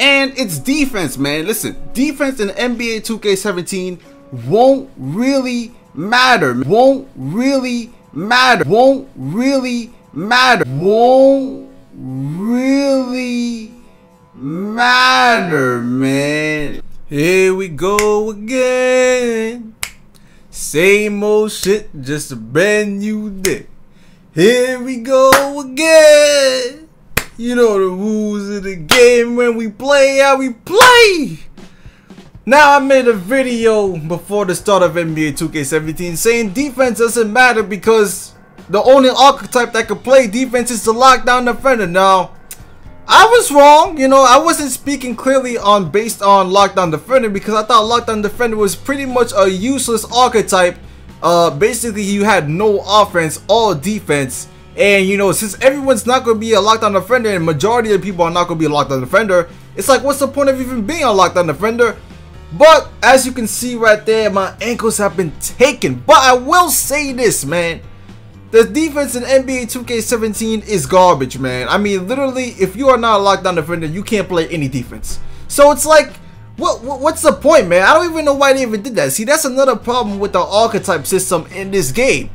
And it's defense, man. Listen, defense in NBA 2K17 won't really matter. Won't really matter. Won't really matter. Won't really matter, man. Here we go again. Same old shit, just a brand new day. Here we go again. You know the rules of the game when we play how we play. Now I made a video before the start of NBA 2K17 saying defense doesn't matter because the only archetype that can play defense is the lockdown defender. Now, I was wrong. You know, I wasn't speaking clearly on based on lockdown defender because I thought lockdown defender was pretty much a useless archetype. Uh, basically, you had no offense, all defense. And you know, since everyone's not going to be a lockdown defender and majority of people are not going to be a lockdown defender, it's like, what's the point of even being a lockdown defender? But as you can see right there, my ankles have been taken. But I will say this, man. The defense in NBA 2K17 is garbage, man. I mean, literally, if you are not a lockdown defender, you can't play any defense. So it's like, what, what, what's the point, man? I don't even know why they even did that. See, that's another problem with the archetype system in this game.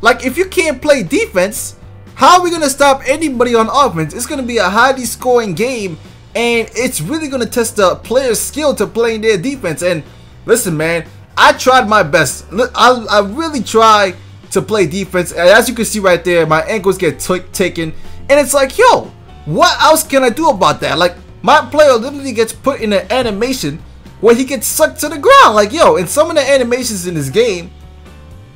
Like, if you can't play defense, how are we going to stop anybody on offense? It's going to be a highly scoring game, and it's really going to test the player's skill to playing their defense. And listen, man, I tried my best. I, I really tried to play defense. And as you can see right there, my ankles get taken. And it's like, yo, what else can I do about that? Like, my player literally gets put in an animation where he gets sucked to the ground. Like, yo, in some of the animations in this game,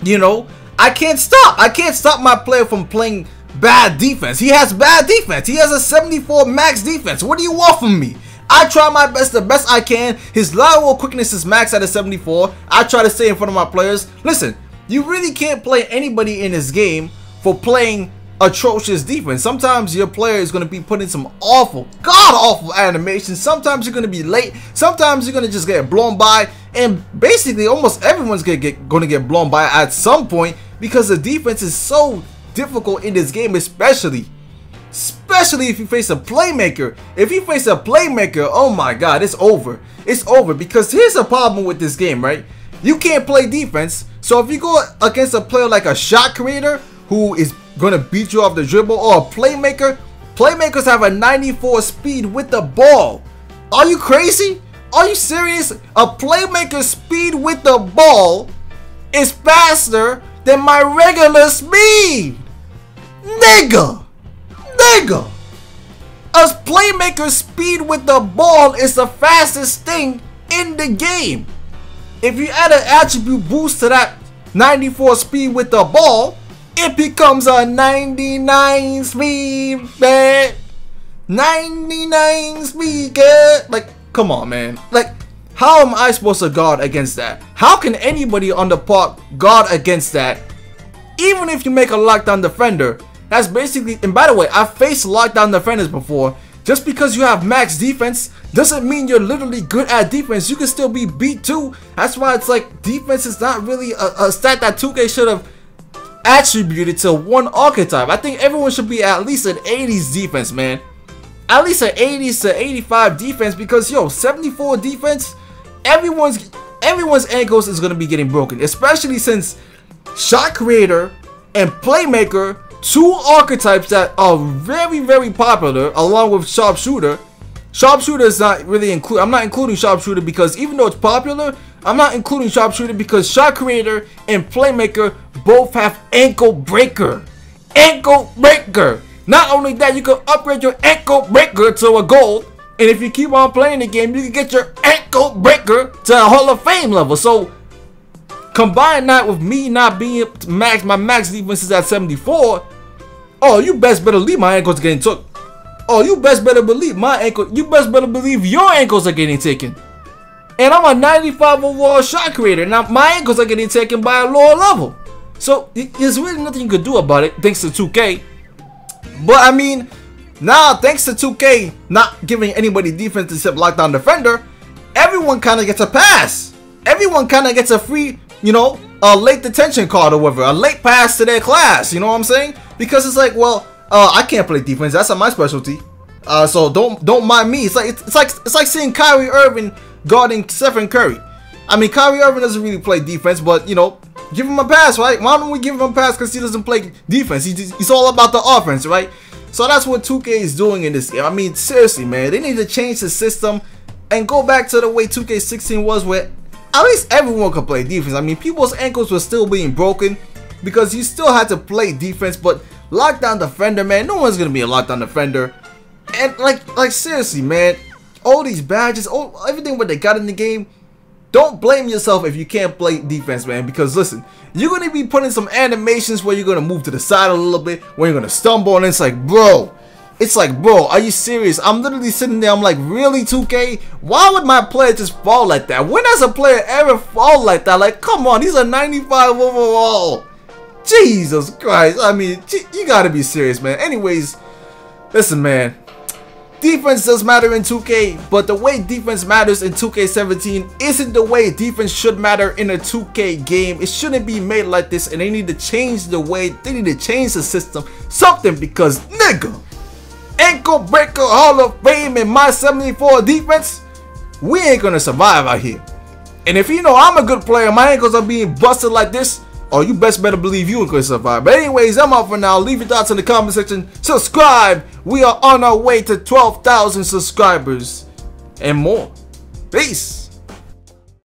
you know, I can't stop. I can't stop my player from playing bad defense. He has bad defense. He has a 74 max defense. What do you want from me? I try my best, the best I can. His lateral quickness is max at a 74. I try to stay in front of my players. Listen, you really can't play anybody in this game for playing atrocious defense. Sometimes your player is going to be putting some awful, god awful animations. Sometimes you're going to be late. Sometimes you're going to just get blown by. And basically almost everyone's going to get blown by at some point because the defense is so difficult in this game, especially especially if you face a playmaker. If you face a playmaker, oh my god, it's over. It's over because here's a problem with this game, right? You can't play defense, so if you go against a player like a shot creator who is going to beat you off the dribble or a playmaker, playmakers have a 94 speed with the ball. Are you crazy? Are you serious? A playmaker speed with the ball is faster than my regular speed. Nigga. Nigga. A playmaker speed with the ball is the fastest thing in the game. If you add an attribute boost to that 94 speed with the ball, it becomes a 99 speed, man. 99 speed. Like, come on, man. Like, how am I supposed to guard against that? How can anybody on the park guard against that? Even if you make a lockdown defender, that's basically, and by the way, I've faced lockdown defenders before. Just because you have max defense doesn't mean you're literally good at defense. You can still be beat too. That's why it's like defense is not really a, a stat that 2K should have attributed to one archetype. I think everyone should be at least an 80s defense, man. At least an 80s to 85 defense because yo, 74 defense, everyone's everyone's ankles is gonna be getting broken, especially since shot creator and playmaker two archetypes that are very, very popular along with sharpshooter. Sharpshooter is not really include. I'm not including sharpshooter because even though it's popular, I'm not including sharpshooter because shot creator and playmaker both have ankle breaker. Ankle breaker. Not only that, you can upgrade your ankle breaker to a gold. And if you keep on playing the game, you can get your ankle breaker to a Hall of Fame level. So Combine that with me not being max, my max defense is at 74. Oh, you best better believe my ankles getting took. Oh, you best better believe my ankle. You best better believe your ankles are getting taken. And I'm a 95 overall shot creator. Now my ankles are getting taken by a lower level. So there's really nothing you could do about it thanks to 2K. But I mean, now thanks to 2K not giving anybody defense except lockdown defender, everyone kind of gets a pass. Everyone kind of gets a free you know, a late detention card or whatever, a late pass to their class, you know what I'm saying? Because it's like, well, uh, I can't play defense, that's not my specialty. Uh, so don't don't mind me. It's like it's, it's like it's like seeing Kyrie Irving guarding Stephen Curry. I mean, Kyrie Irving doesn't really play defense, but you know, give him a pass, right? Why don't we give him a pass? Because he doesn't play defense. He's, he's all about the offense, right? So that's what 2K is doing in this game. I mean, seriously, man, they need to change the system and go back to the way 2K16 was, where at least everyone could play defense. I mean, people's ankles were still being broken because you still had to play defense, but lockdown defender, man, no one's gonna be a lockdown defender. And like, like seriously, man, all these badges, all everything what they got in the game. Don't blame yourself if you can't play defense, man. Because listen, you're gonna be putting some animations where you're gonna move to the side a little bit, where you're gonna stumble, and it's like, bro, it's like, bro, are you serious? I'm literally sitting there, I'm like, really, 2K? Why would my player just fall like that? When has a player ever fall like that? Like, come on, he's a 95 overall. Jesus Christ. I mean, you gotta be serious, man. Anyways, listen, man. Defense does matter in 2K, but the way defense matters in 2K17 isn't the way defense should matter in a 2K game. It shouldn't be made like this, and they need to change the way, they need to change the system, something, because nigga, ankle breaker Hall of Fame in my 74 defense, we ain't gonna survive out here. And if you know I'm a good player, my ankles are being busted like this, Oh, you best better believe you ain't gonna survive. But anyways, I'm out for now. Leave your thoughts in the comment section. Subscribe. We are on our way to 12,000 subscribers and more. Peace.